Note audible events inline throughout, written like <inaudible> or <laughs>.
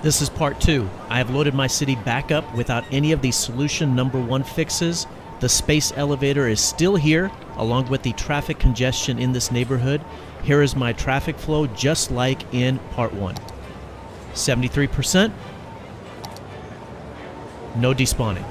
This is part two. I have loaded my city back up without any of the solution number one fixes. The space elevator is still here, along with the traffic congestion in this neighborhood. Here is my traffic flow, just like in part one 73%. No despawning.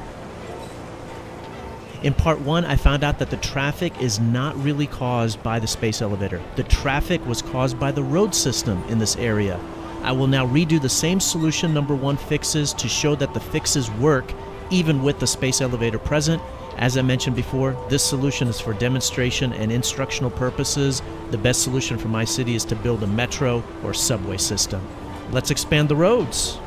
In part one, I found out that the traffic is not really caused by the space elevator. The traffic was caused by the road system in this area. I will now redo the same solution number one fixes to show that the fixes work even with the space elevator present. As I mentioned before, this solution is for demonstration and instructional purposes. The best solution for my city is to build a metro or subway system. Let's expand the roads.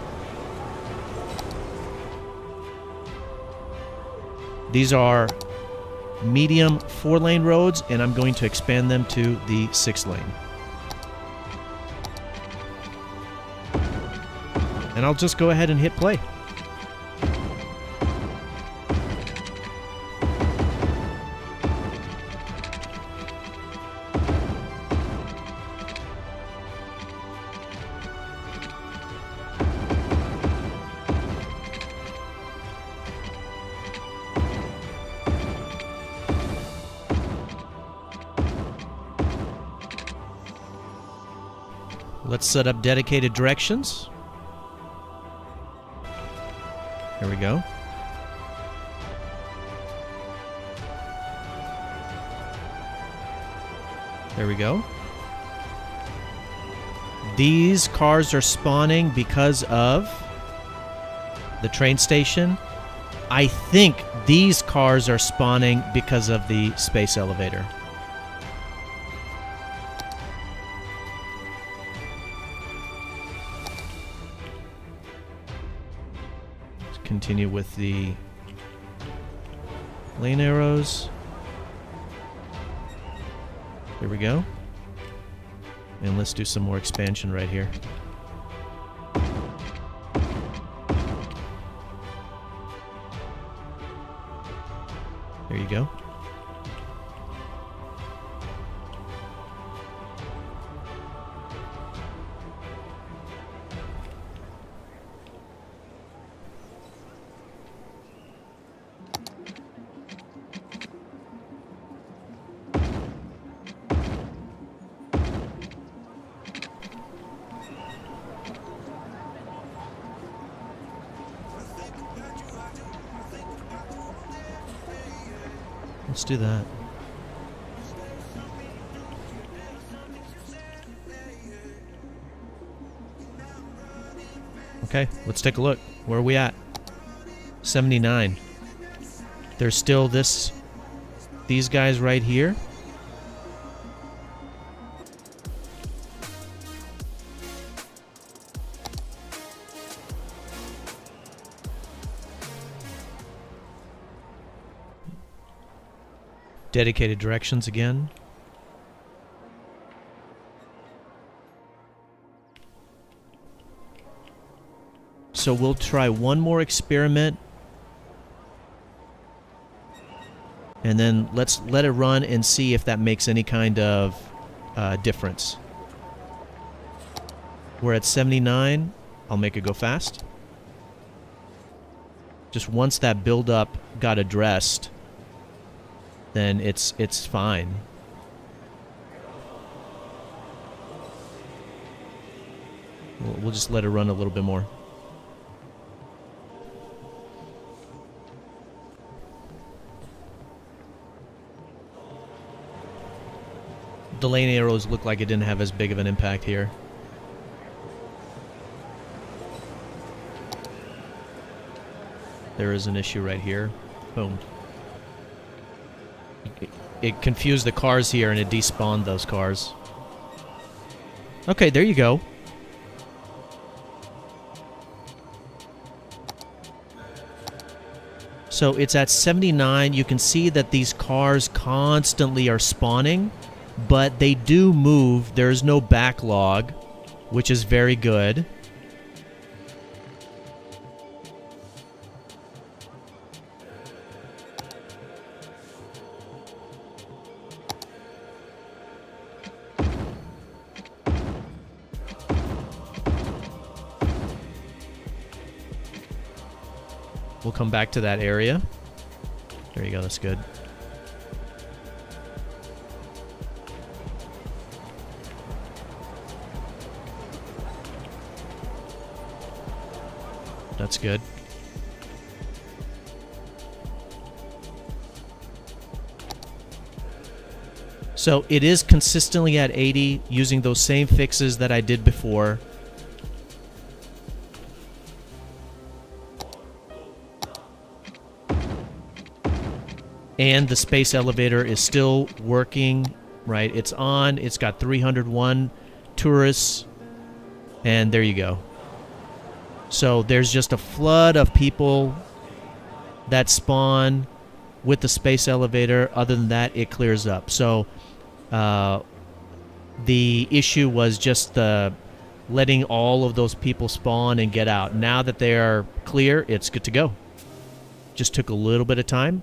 These are medium four lane roads, and I'm going to expand them to the six lane. And I'll just go ahead and hit play. Let's set up dedicated directions. Go. There we go. These cars are spawning because of the train station. I think these cars are spawning because of the space elevator. Continue with the lane arrows. There we go. And let's do some more expansion right here. There you go. Let's do that. Okay, let's take a look. Where are we at? 79. There's still this these guys right here. Dedicated directions again. So we'll try one more experiment. And then let's let it run and see if that makes any kind of uh, difference. We're at 79. I'll make it go fast. Just once that buildup got addressed, then it's it's fine. We'll, just let it run a little bit more. The lane arrows look like it didn't have as big of an impact here. There is an issue right here. Boom. It, confused the cars here and it despawned those cars. Okay, there you go. So it's at 79. You can see that these cars constantly are spawning, but they do move. There's no backlog, which is very good. Come back to that area. There you go, that's good. That's good. So it is consistently at 80 using those same fixes that I did before. And the space elevator is still working, right? It's on. It's got 301 tourists. And there you go. So there's just a flood of people that spawn with the space elevator. Other than that, it clears up. So uh, the issue was just the letting all of those people spawn and get out. Now that they are clear, it's good to go. Just took a little bit of time.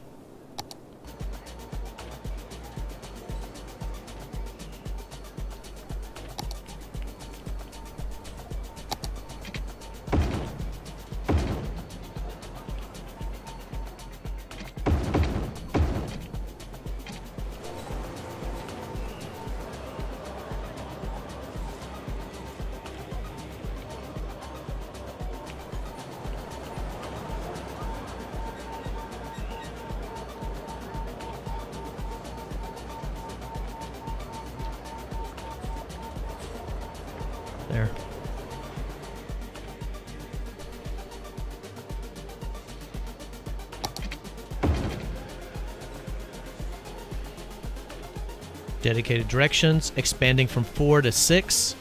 Dedicated directions, expanding from 4 to 6.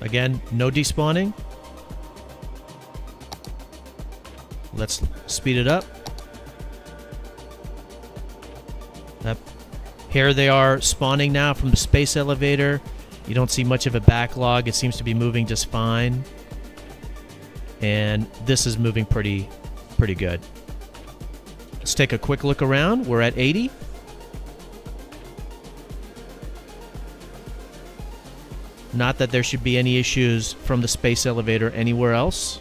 Again, no despawning. Let's speed it up. That here they are spawning now from the space elevator. You don't see much of a backlog. It seems to be moving just fine. And this is moving pretty pretty good. Take a quick look around. We're at 80. Not that there should be any issues from the space elevator anywhere else.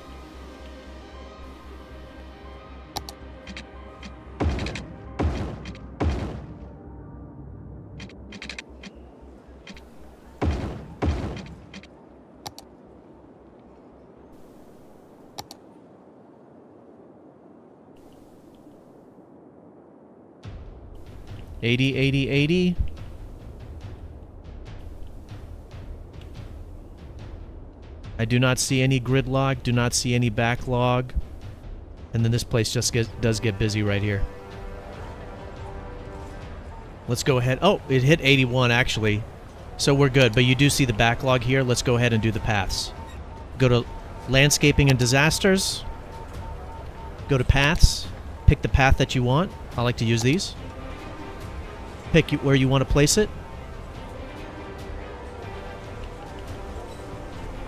Eighty, eighty, eighty. I do not see any gridlock, do not see any backlog. And then this place just get, does get busy right here. Let's go ahead. Oh, it hit 81 actually. So we're good, but you do see the backlog here. Let's go ahead and do the paths. Go to landscaping and disasters. Go to paths. Pick the path that you want. I like to use these. Pick where you want to place it.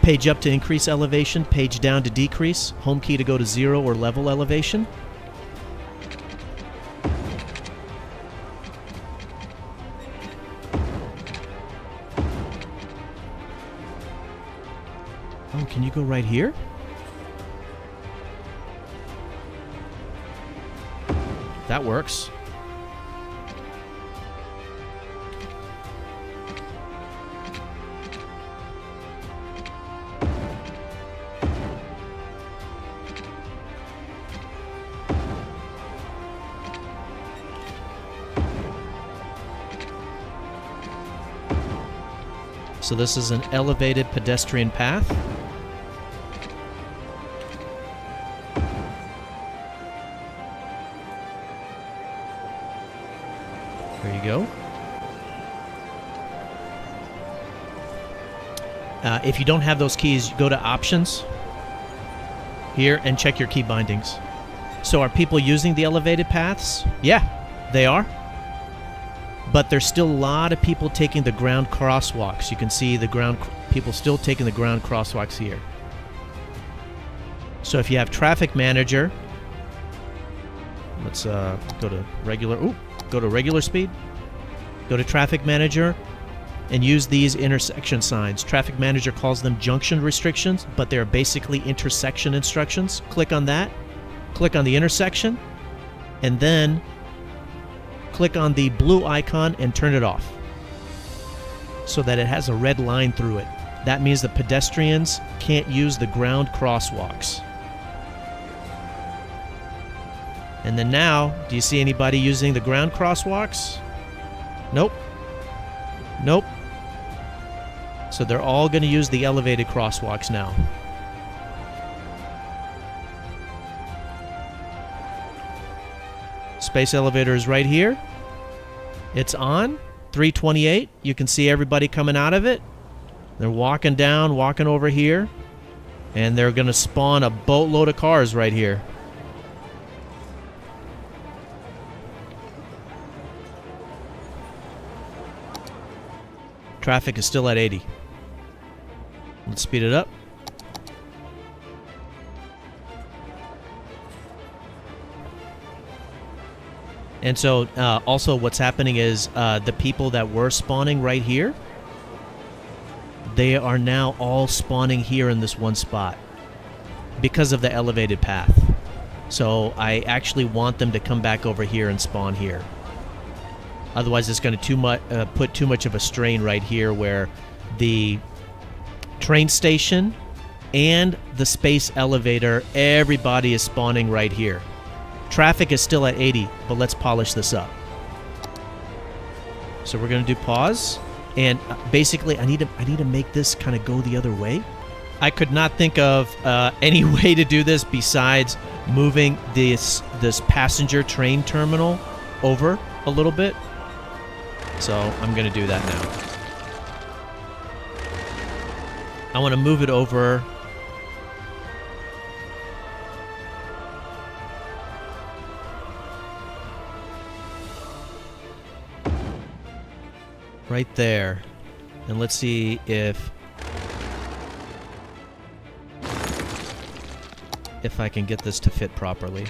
Page up to increase elevation, page down to decrease, home key to go to zero or level elevation. Oh, can you go right here? That works. So this is an elevated pedestrian path. There you go. Uh, if you don't have those keys, go to options here and check your key bindings. So are people using the elevated paths? Yeah, they are. But there's still a lot of people taking the ground crosswalks. You can see the ground people still taking the ground crosswalks here. So if you have traffic manager, let's uh, go to regular. Ooh, go to regular speed. Go to traffic manager. and use these intersection signs. Traffic Manager calls them junction restrictions, but they're basically intersection instructions. Click on that, click on the intersection, and then click on the blue icon and turn it off so that it has a red line through it. That means the pedestrians can't use the ground crosswalks. And then now, do you see anybody using the ground crosswalks? Nope. Nope. So they're all going to use the elevated crosswalks now. Space elevator is right here. It's on. 328. You can see everybody coming out of it. They're walking down, walking over here. And they're going to spawn a boatload of cars right here. Traffic is still at 80. Let's speed it up. And so, uh, also, what's happening is uh, the people that were spawning right here, they are now all spawning here in this one spot because of the elevated path. So I actually want them to come back over here and spawn here. Otherwise, it's going to too much uh, put too much of a strain right here, where the train station and the space elevator, everybody is spawning right here. Traffic is still at 80, but let's polish this up. So we're going to do pause. And uh, basically, I need to I need to make this kind of go the other way. I could not think of uh, <laughs> any way to do this besides moving this this passenger train terminal over a little bit. So I'm going to do that now. I want to move it over right there. And let's see if if I can get this to fit properly.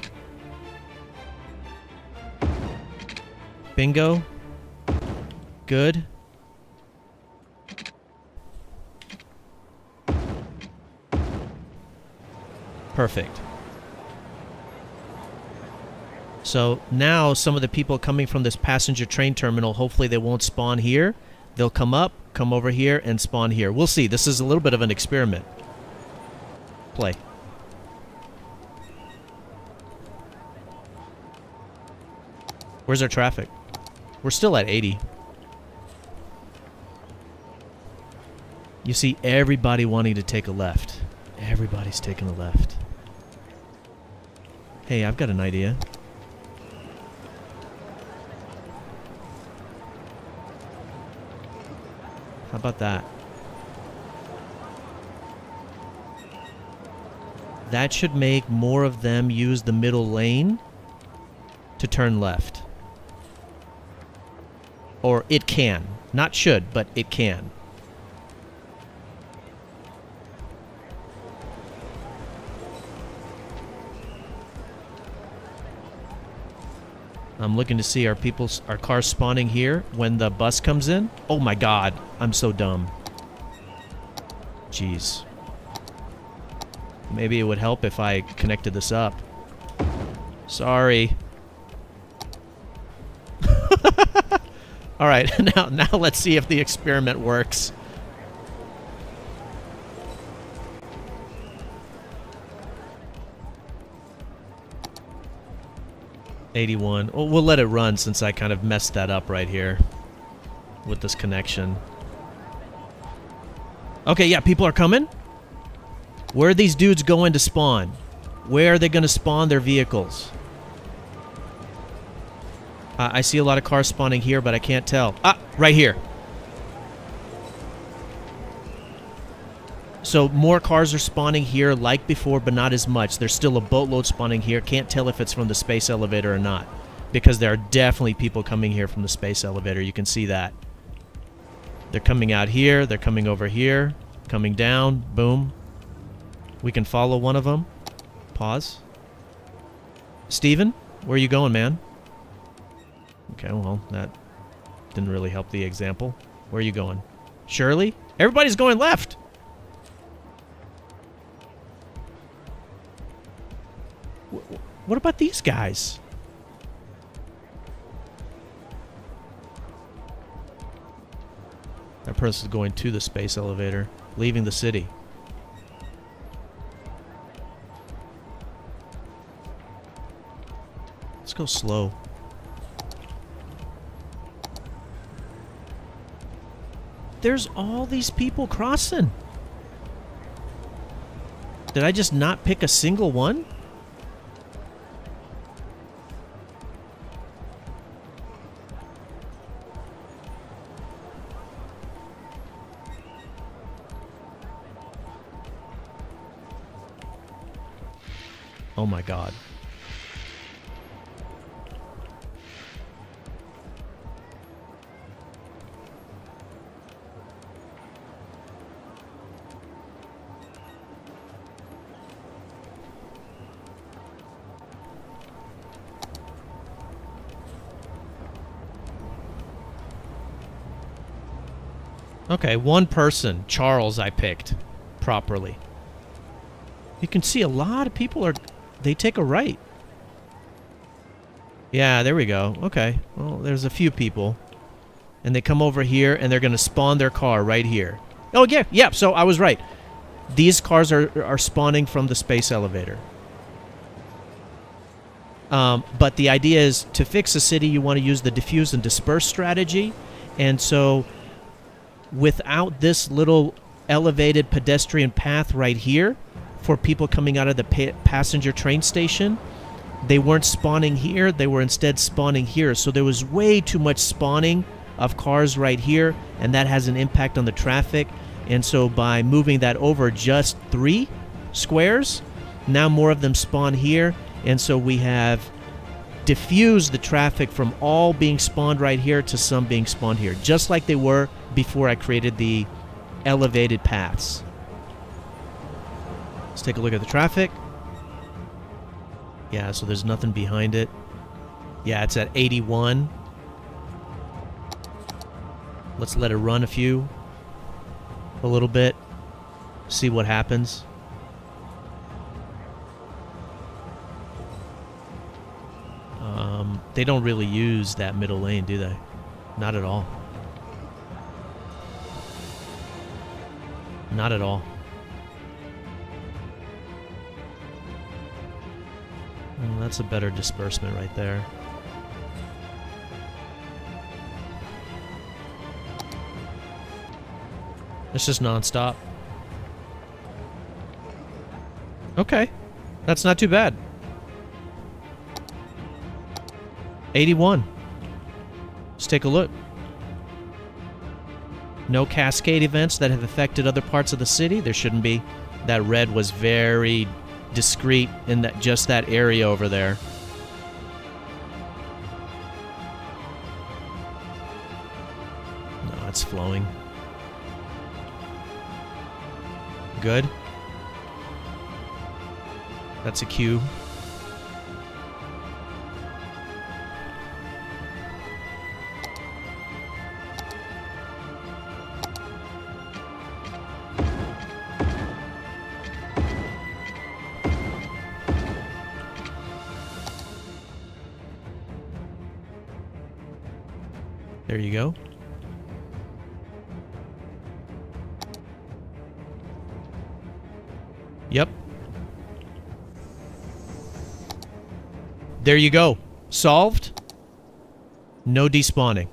Bingo. Good. Perfect. So now some of the people coming from this passenger train terminal, hopefully they won't spawn here. They'll come up, come over here, and spawn here. We'll see. This is a little bit of an experiment. Play. Where's our traffic? We're still at 80. You see everybody wanting to take a left. Everybody's taking a left. Hey, I've got an idea. How about that? That should make more of them use the middle lane to turn left. Or it can. Not should, but it can. I'm looking to see are people are cars spawning here when the bus comes in? Oh my god, I'm so dumb. Jeez. Maybe it would help if I connected this up. Sorry. <laughs> All right, <laughs> now now let's see if the experiment works. 81. Well, we'll let it run since I kind of messed that up right here with this connection. Okay, yeah, people are coming. Where are these dudes going to spawn? Where are they going to spawn their vehicles? Uh, I see a lot of cars spawning here, but I can't tell. Ah, right here. So more cars are spawning here like before, but not as much. There's still a boatload spawning here. Can't tell if it's from the space elevator or not. Because there are definitely people coming here from the space elevator. You can see that. They're coming out here. They're coming over here. Coming down. Boom. We can follow one of them. Pause. Steven, where are you going, man? Okay, well, that didn't really help the example. Where are you going? Shirley? Everybody's going left. What about these guys? That person is going to the space elevator, leaving the city. Let's go slow. There's all these people crossing. Did I just not pick a single one? My god. Okay, one person, Charles, I picked properly. You can see a lot of people are they take a right. Yeah, there we go. Okay. Well, there's a few people. And they come over here and they're going to spawn their car right here. Oh, yeah. Yeah, so I was right. These cars are, are spawning from the space elevator. Um, but the idea is to fix a city, you want to use the diffuse and disperse strategy. And so without this little elevated pedestrian path right here, for people coming out of the pa passenger train station. They weren't spawning here, they were instead spawning here. So there was way too much spawning of cars right here, and that has an impact on the traffic. And so by moving that over just three squares, now more of them spawn here. And so we have diffused the traffic from all being spawned right here to some being spawned here, just like they were before I created the elevated paths. Let's take a look at the traffic. Yeah, so there's nothing behind it. Yeah, it's at 81. Let's let it run a few. A little bit. See what happens. Um, they don't really use that middle lane, do they? Not at all. Not at all. That's a better disbursement right there. It's just nonstop. Okay. That's not too bad. 81. Let's take a look. No cascade events that have affected other parts of the city. There shouldn't be. That red was very discreet in that just that area over there. No, it's flowing. Good. That's a queue. Yep. There you go. Solved. No despawning.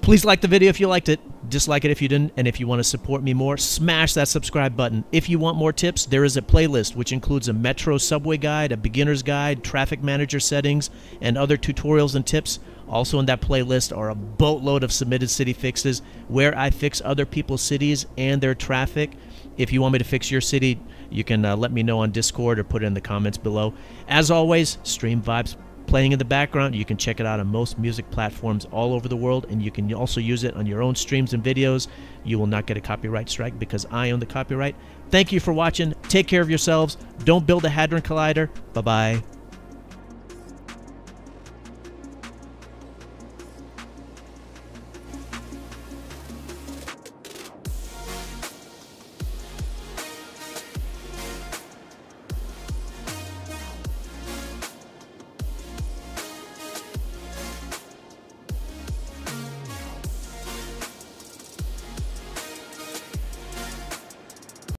Please like the video if you liked it. Dislike it if you didn't. And if you want to support me more, smash that subscribe button. If you want more tips, there is a playlist which includes a Metro subway guide, a beginner's guide, traffic manager settings, and other tutorials and tips. Also in that playlist are a boatload of submitted city fixes where I fix other people's cities and their traffic. If you want me to fix your city, you can uh, let me know on Discord or put it in the comments below. As always, Stream Vibes playing in the background. You can check it out on most music platforms all over the world, and you can also use it on your own streams and videos. You will not get a copyright strike because I own the copyright. Thank you for watching. Take care of yourselves. Don't build a Hadron Collider. Bye bye.